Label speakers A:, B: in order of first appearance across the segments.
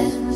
A: yeah.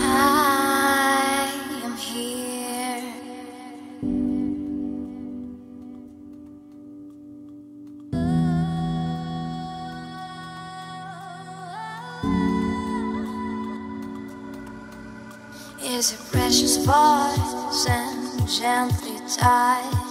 A: I am a precious voice and gently tied.